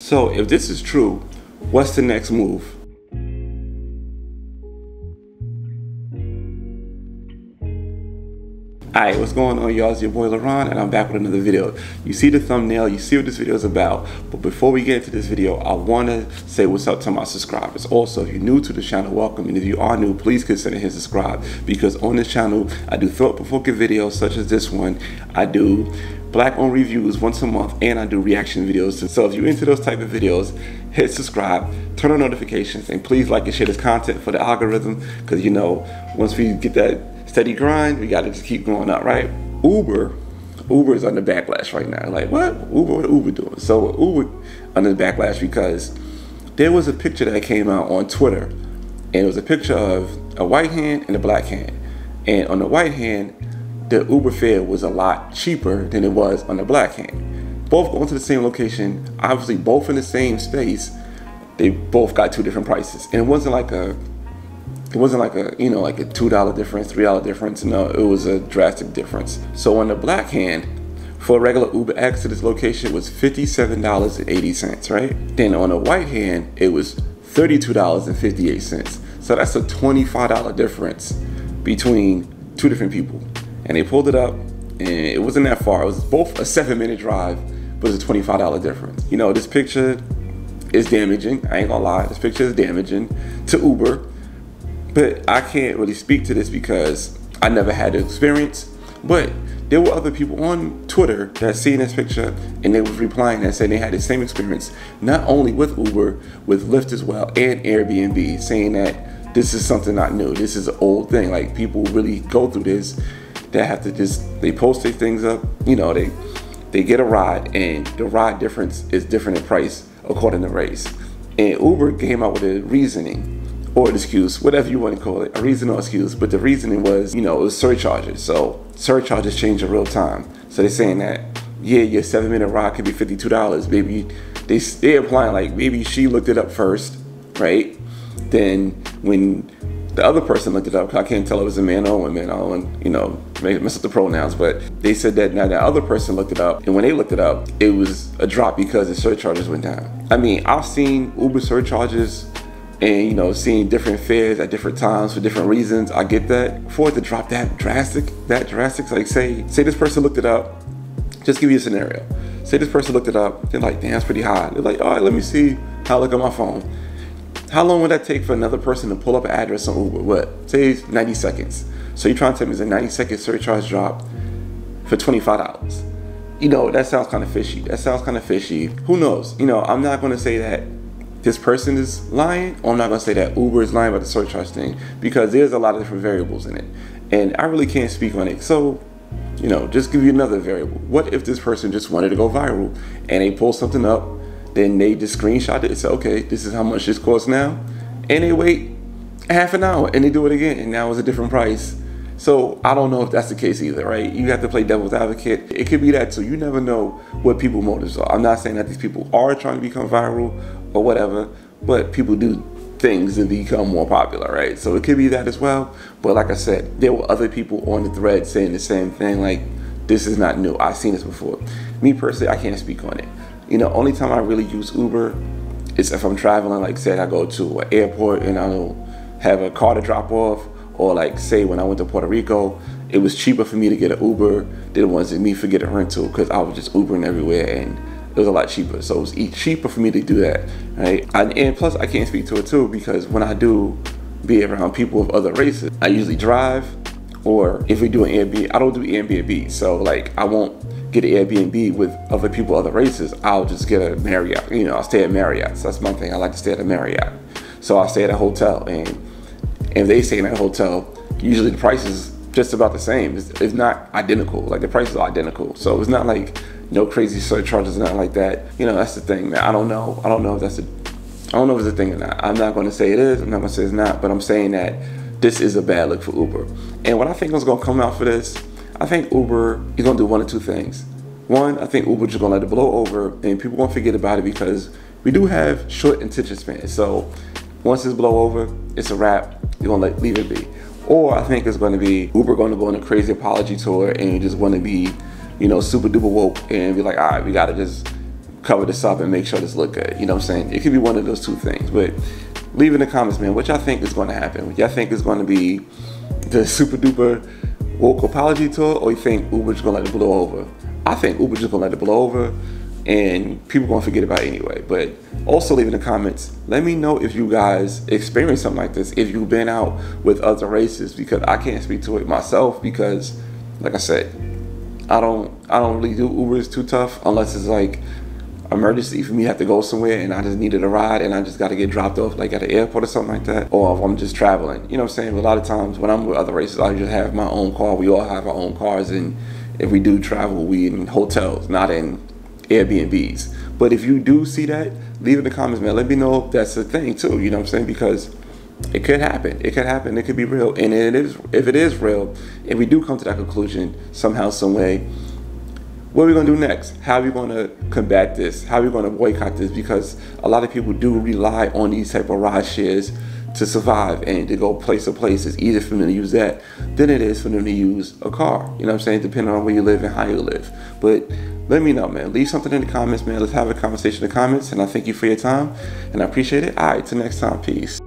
So if this is true, what's the next move? Alright, what's going on y'all? It's your boy Leron and I'm back with another video. You see the thumbnail, you see what this video is about, but before we get into this video, I want to say what's up to my subscribers. Also, if you're new to the channel, welcome, and if you are new, please consider hitting subscribe because on this channel, I do thought-provoking videos such as this one. I do black owned reviews once a month and I do reaction videos. So if you're into those type of videos, hit subscribe, turn on notifications, and please like and share this content for the algorithm because you know, once we get that steady grind, we gotta just keep going up, right? Uber, Uber is under backlash right now. Like what? Uber, what Uber doing? So Uber under backlash because there was a picture that came out on Twitter, and it was a picture of a white hand and a black hand. And on the white hand, the Uber fare was a lot cheaper than it was on the black hand. Both going to the same location, obviously both in the same space, they both got two different prices. And it wasn't like a it wasn't like a you know like a two dollar difference three dollar difference. No it was a drastic difference. So on the black hand for a regular uber x to this location was $57.80 right? Then on the white hand it was $32.58 so that's a $25 difference between two different people and they pulled it up and it wasn't that far it was both a seven minute drive but it's a $25 difference you know this picture is damaging i ain't gonna lie this picture is damaging to uber but I can't really speak to this because I never had the experience. But there were other people on Twitter that seen this picture and they was replying and saying they had the same experience, not only with Uber, with Lyft as well, and Airbnb, saying that this is something not new. This is an old thing. Like people really go through this. They have to just they post their things up. You know, they they get a ride and the ride difference is different in price according to race. And Uber came out with a reasoning or an excuse, whatever you want to call it, a reason or excuse. But the reasoning was, you know, it was surcharges. So surcharges change in real time. So they're saying that, yeah, your seven minute ride could be $52. Maybe they, they're applying like maybe she looked it up first, right? Then when the other person looked it up, I can't tell if it was a man or a woman, I don't want, you know, mess up the pronouns, but they said that now the other person looked it up, and when they looked it up, it was a drop because the surcharges went down. I mean, I've seen Uber surcharges and you know seeing different fares at different times for different reasons. I get that. For it to drop that drastic that drastic like say say this person looked it up just give you a scenario. Say this person looked it up they're like damn that's pretty high. They're like all right let me see how I look at my phone how long would that take for another person to pull up an address on uber? What? Say 90 seconds. So you're trying to tell me it's a 90 second surcharge drop for $25 you know that sounds kind of fishy. That sounds kind of fishy. Who knows? You know i'm not going to say that this person is lying, or I'm not gonna say that Uber is lying about the surcharge thing because there's a lot of different variables in it, and I really can't speak on it. So, you know, just give you another variable. What if this person just wanted to go viral and they pull something up, then they just screenshot it say, okay, this is how much this costs now, and they wait half an hour and they do it again, and now it's a different price. So I don't know if that's the case either, right? You have to play devil's advocate. It could be that too. You never know what people motives are. I'm not saying that these people are trying to become viral or whatever, but people do things and become more popular, right? So it could be that as well. But like I said, there were other people on the thread saying the same thing, like, this is not new. I've seen this before. Me personally, I can't speak on it. You know, only time I really use Uber is if I'm traveling, like say I go to an airport and I don't have a car to drop off, or like say when I went to Puerto Rico, it was cheaper for me to get an Uber than it was me to get a rental because I was just Ubering everywhere and it was a lot cheaper. So it was cheaper for me to do that, right? And, and plus, I can't speak to it too because when I do be around people of other races, I usually drive, or if we do an Airbnb, I don't do Airbnb. So like, I won't get an Airbnb with other people, other races. I'll just get a Marriott. You know, I'll stay at Marriott. So that's my thing. I like to stay at a Marriott. So I'll stay at a hotel, and if they stay in a hotel, usually the price is just about the same. It's, it's not identical. Like the prices are identical. So it's not like no crazy surcharges, not like that. You know, that's the thing, man. I don't know. I don't know if that's a, I don't know if it's a thing or not. I'm not going to say it is. I'm not going to say it's not. But I'm saying that this is a bad look for Uber. And what I think is going to come out for this, I think Uber is going to do one of two things. One, I think Uber just going to let it blow over, and people won't forget about it because we do have short attention spans. So once it's blow over, it's a wrap. You're going to let, leave it be. Or I think it's going to be Uber going to go on a crazy apology tour and just want to be you know, super duper woke and be like, all right, we gotta just cover this up and make sure this look good. You know what I'm saying? It could be one of those two things. But leave in the comments, man, what y'all think is going to happen. What y'all think is going to be the super duper woke apology tour, or you think Uber's going to let it blow over? I think Uber's just going to let it blow over and people going to forget about it anyway. But also leave in the comments, let me know if you guys experience something like this, if you've been out with other races, because I can't speak to it myself because, like I said, I don't I don't really do Ubers too tough unless it's like emergency for me have to go somewhere and I just needed a ride and I just got to get dropped off like at an airport or something like that or if I'm just traveling you know what I'm saying but a lot of times when I'm with other races I just have my own car we all have our own cars and if we do travel we in hotels not in Airbnbs but if you do see that leave in the comments man let me know if that's a thing too you know what I'm saying because it could happen. It could happen. It could be real. And it is if it is real, if we do come to that conclusion somehow, some way, what are we gonna do next? How are we gonna combat this? How are we gonna boycott this? Because a lot of people do rely on these type of ride shares to survive and to go place to place. It's easier for them to use that than it is for them to use a car. You know what I'm saying? Depending on where you live and how you live. But let me know, man. Leave something in the comments, man. Let's have a conversation in the comments. And I thank you for your time and I appreciate it. All right, till next time. Peace.